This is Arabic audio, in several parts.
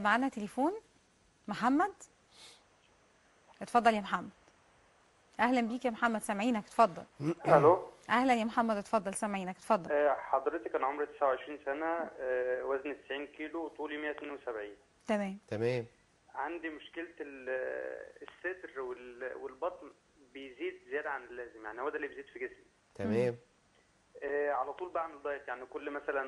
معانا تليفون. محمد؟ اتفضل يا محمد. أهلا بيك يا محمد سامعينك اتفضل. ألو؟ أهلا يا محمد اتفضل سامعينك اتفضل. آه، حضرتك أنا عمري 29 سنة آه، وزني 90 كيلو وطولي 172 تمام. تمام. عندي مشكلة ال- الصدر وال- والبطن بيزيد زيادة عن اللازم يعني هو ده اللي بيزيد في جسمي. تمام. آه، على طول بعمل دايت يعني كل مثلا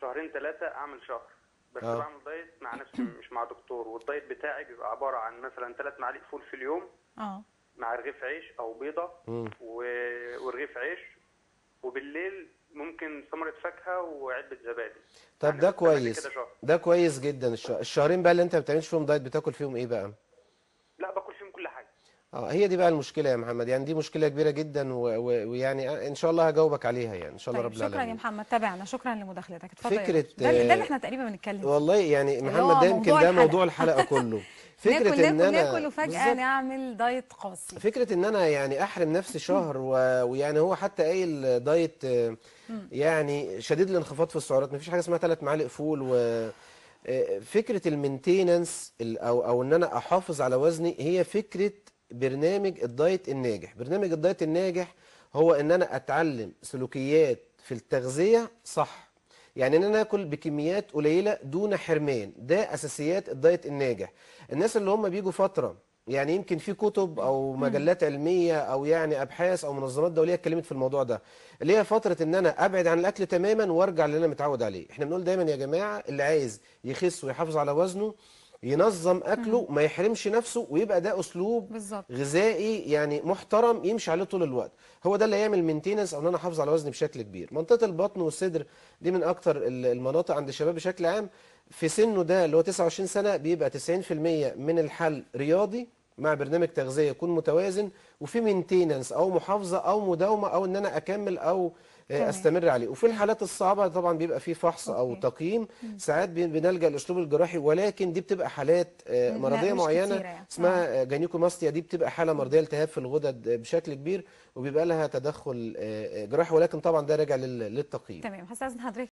شهرين ثلاثة أعمل شهر. بس آه. بعمل دايت مع نفسي مش مع دكتور. والدايت بتاعي بيبقى عبارة عن مثلا ثلاث معالق فول في اليوم آه. مع رغيف عيش أو بيضة مم. و- ورغيف عيش. وبالليل ممكن ثمره فاكهة وعلبه زبادي. طب يعني ده كويس. ده كويس جدا. الش- الشهرين بقى اللي أنت ما بتعملش فيهم دايت بتاكل فيهم إيه بقى لا باكل فيهم كل حاجة آه هي دي بقى المشكلة يا محمد. يعني دي مشكلة كبيرة جدا ويعني إن شاء الله هجاوبك عليها يعني إن شاء الله طيب رب شكرا يا العالمين محمد. تابعنا. شكرا لمداخلتك. اتفضل باشا. ده, ده اللي آه، إحنا تقريبا بنتكلم والله يعني محمد ده يمكن ده. موضوع الحلقة كله. فكرة ناكل ان أنا ناكل وفجأة بالظبط. نعمل دايت قاسي. فكرة إن أنا يعني أحرم نفسي شهر. ويعني هو حتى قايل دايت آه، يعني شديد الانخفاض في السعرات. مفيش حاجة اسمها ثلاث معالق فول و آه، فكرة ال maintenance ال- أو أو إن أنا أحافظ على وزني هي فكرة برنامج الدايت الناجح. برنامج الدايت الناجح هو إن أنا أتعلم سلوكيات في التغذية صح. يعني إن أنا آكل بكميات قليلة دون حرمان. ده أساسيات الدايت الناجح. الناس اللي هم بيجوا فترة يعني يمكن في كتب أو مجلات علمية أو يعني أبحاث أو منظمات دولية اتكلمت في الموضوع ده. اللي هي فترة إن أنا أبعد عن الأكل تماما وأرجع اللي أنا متعود عليه. إحنا بنقول دايما يا جماعة اللي عايز يخس ويحافظ على وزنه ينظم أكله ما يحرمش نفسه ويبقى ده أسلوب بالظبط. غذائي يعني محترم يمشي عليه طول الوقت. هو ده اللي هيعمل مينتيننس أو إن أنا أحافظ على وزني بشكل كبير. منطقة البطن والصدر دي من أكتر ال- المناطق عند الشباب بشكل عام في سنه ده اللي هو 29 سنة بيبقى 90% من الحل رياضي مع برنامج تغذية يكون متوازن وفي maintenance أو محافظة أو مداومة أو إن أنا أكمل أو آه، تمام. أستمر عليه. وفي الحالات الصعبة طبعا بيبقى في فحص أو okay. تقييم. ساعات بن- بنلجأ للاسلوب الجراحي ولكن دي بتبقى حالات آه، مرضية معينة يعني. اسمها gynecomastia دي بتبقى حالة مرضية التهاب في الغدد بشكل كبير وبيبقى لها تدخل آه، آه، جراحي ولكن طبعا ده راجع لل- للتقييم. تمام. هستاذن حضرتك